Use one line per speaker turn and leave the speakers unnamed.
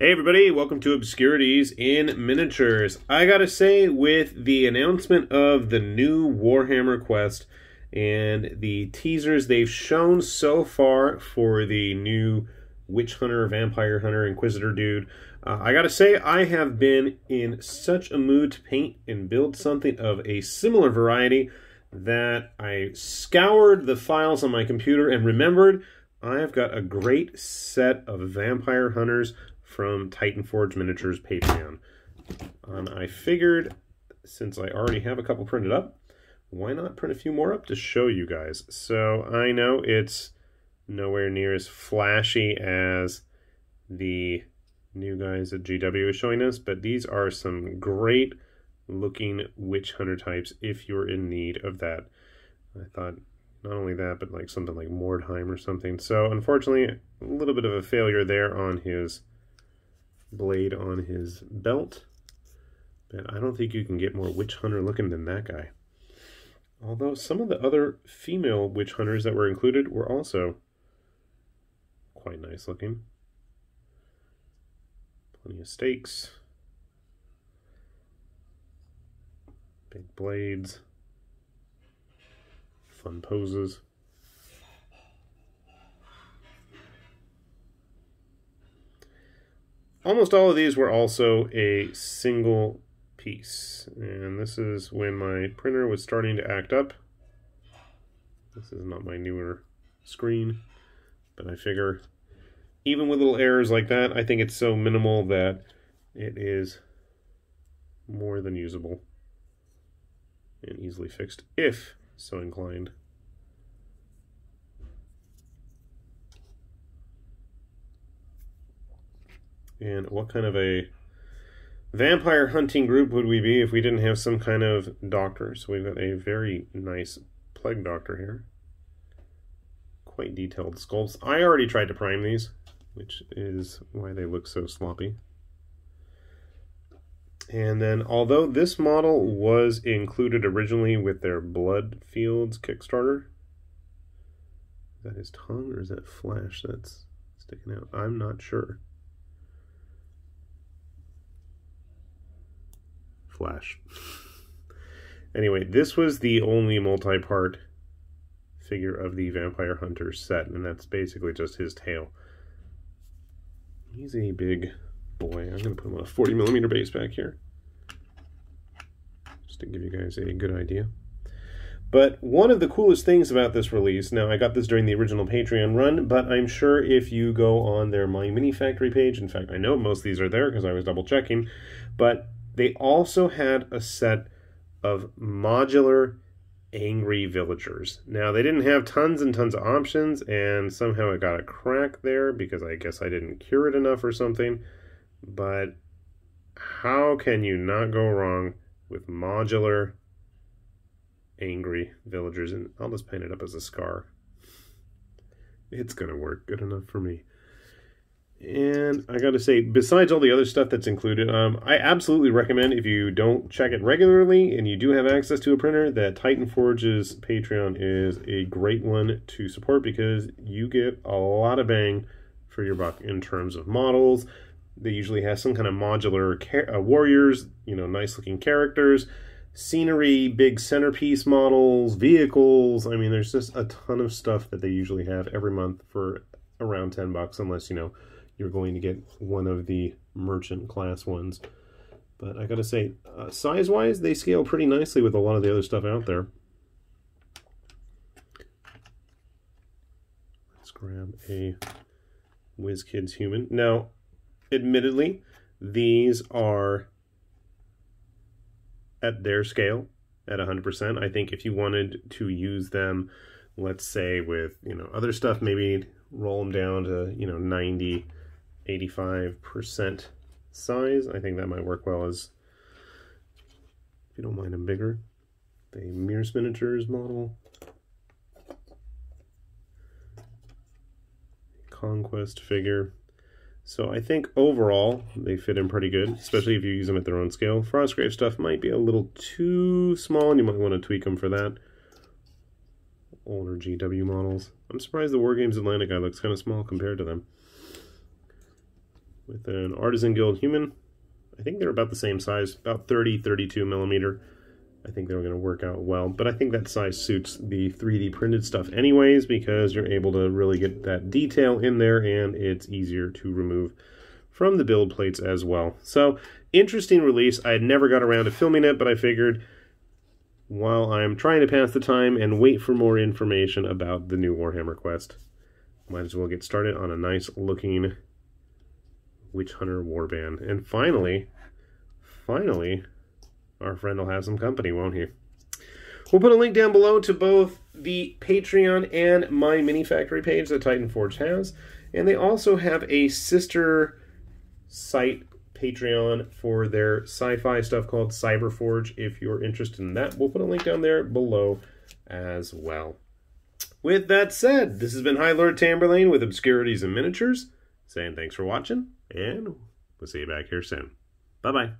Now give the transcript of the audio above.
Hey everybody, welcome to Obscurities in Miniatures. I gotta say, with the announcement of the new Warhammer Quest and the teasers they've shown so far for the new Witch Hunter, Vampire Hunter, Inquisitor dude, uh, I gotta say, I have been in such a mood to paint and build something of a similar variety that I scoured the files on my computer and remembered I've got a great set of Vampire Hunters from Titan Forge Miniatures Patreon. Um, I figured since I already have a couple printed up, why not print a few more up to show you guys? So I know it's nowhere near as flashy as the new guys at GW is showing us, but these are some great looking witch hunter types if you're in need of that. I thought not only that, but like something like Mordheim or something. So unfortunately, a little bit of a failure there on his blade on his belt. But I don't think you can get more witch hunter looking than that guy. Although some of the other female witch hunters that were included were also quite nice looking. Plenty of stakes. Big blades. Fun poses. Almost all of these were also a single piece. And this is when my printer was starting to act up. This is not my newer screen, but I figure even with little errors like that, I think it's so minimal that it is more than usable and easily fixed if so inclined. And what kind of a vampire hunting group would we be if we didn't have some kind of doctor? So we've got a very nice plague doctor here. Quite detailed sculpts. I already tried to prime these, which is why they look so sloppy. And then, although this model was included originally with their Blood Fields Kickstarter, is that his tongue or is that flesh that's sticking out? I'm not sure. Flash. anyway, this was the only multi-part figure of the Vampire Hunter set, and that's basically just his tail. He's a big boy. I'm going to put him on a 40 millimeter base back here. Just to give you guys a good idea. But one of the coolest things about this release, now I got this during the original Patreon run, but I'm sure if you go on their My Mini Factory page, in fact, I know most of these are there because I was double checking, but they also had a set of modular angry villagers. Now, they didn't have tons and tons of options, and somehow it got a crack there because I guess I didn't cure it enough or something. But how can you not go wrong with modular angry villagers? And I'll just paint it up as a scar. It's going to work good enough for me. And I got to say, besides all the other stuff that's included, um, I absolutely recommend if you don't check it regularly and you do have access to a printer, that Titan Forge's Patreon is a great one to support because you get a lot of bang for your buck in terms of models. They usually have some kind of modular uh, warriors, you know, nice looking characters, scenery, big centerpiece models, vehicles. I mean, there's just a ton of stuff that they usually have every month for around 10 bucks, unless, you know, you're going to get one of the merchant class ones. But I gotta say, uh, size-wise, they scale pretty nicely with a lot of the other stuff out there. Let's grab a WizKids human. Now, admittedly, these are at their scale at 100%. I think if you wanted to use them, let's say with, you know, other stuff, maybe roll them down to, you know, 90, 85% size. I think that might work well as, if you don't mind them bigger. The Mierce Miniatures model. Conquest figure. So I think overall they fit in pretty good, especially if you use them at their own scale. Frostgrave stuff might be a little too small and you might want to tweak them for that. Older GW models. I'm surprised the Wargames Atlantic guy looks kind of small compared to them. With an Artisan Guild human. I think they're about the same size, about 30, 32 millimeter. I think they're going to work out well, but I think that size suits the 3D printed stuff anyways because you're able to really get that detail in there and it's easier to remove from the build plates as well. So, interesting release. I had never got around to filming it, but I figured while I'm trying to pass the time and wait for more information about the new Warhammer Quest, might as well get started on a nice looking Witch Hunter Warband. And finally, finally, our friend will have some company, won't he? We'll put a link down below to both the Patreon and my mini factory page that Titan Forge has. And they also have a sister site Patreon for their sci-fi stuff called Cyberforge if you're interested in that. We'll put a link down there below as well. With that said, this has been High Lord Tamberlane with Obscurities and Miniatures, saying thanks for watching, and we'll see you back here soon. Bye-bye.